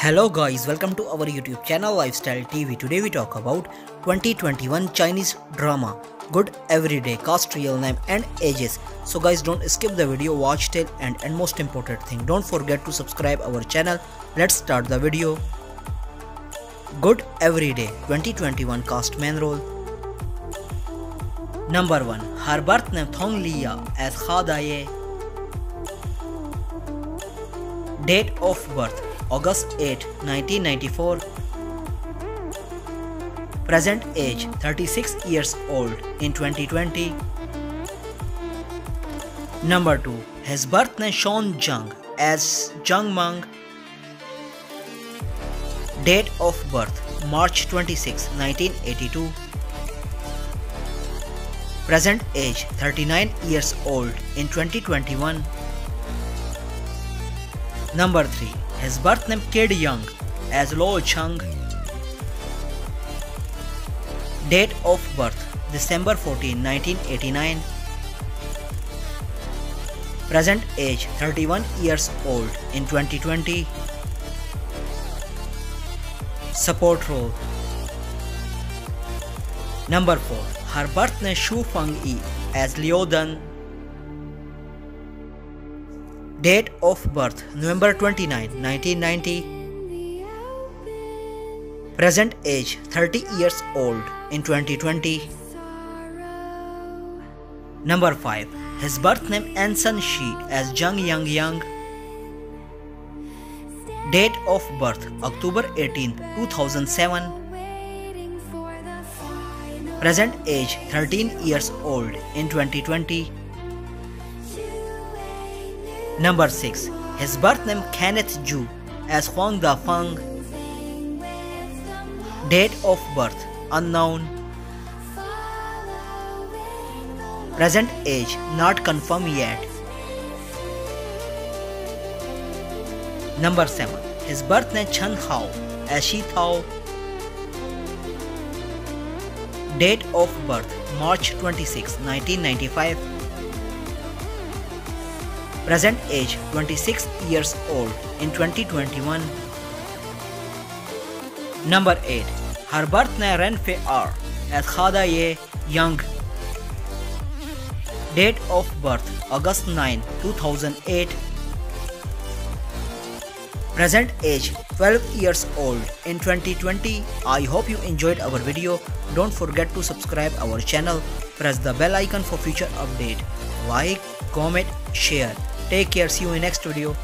Hello guys, welcome to our YouTube channel Lifestyle TV. Today we talk about 2021 Chinese drama Good Everyday, cast real name and ages. So guys don't skip the video, watch till end and most important thing don't forget to subscribe our channel. Let's start the video. Good Everyday 2021 cast main role. Number 1 Her birth name Tong Li Ya as He Da Ye. Date of birth August 8, 1994. Present age 36 years old in 2020. Number 2. His birth name Sean Zhang as Zhang Meng. Date of birth March 26, 1982. Present age 39 years old in 2021. Number 3. His birth name Kid Young as Luo Chang. Date of birth December 14, 1989. Present age 31 years old in 2020. Support role Number 4. Her birth name Xu Fang Yi as Liu Dun. Date of birth November 29, 1990. Present age 30 years old in 2020. Number 5. His birth name Anson Shi as Jung Young Young. Date of birth October 18, 2007. Present age 13 years old in 2020. Number 6. His birth name Kenneth Zhu as Huang Da Feng. Date of birth unknown. Present age not confirmed yet. Number 7. His birth name Chen Hao as Shi Tao. Date of birth March 26, 1995. Present age 26 years old in 2021. Number 8. Her birth name Ren Fei R as Ye Young. Date of birth August 9, 2008. Present age 12 years old in 2020. I hope you enjoyed our video. Don't forget to subscribe our channel. Press the bell icon for future update. Like, comment, share. Take care. See you in next video.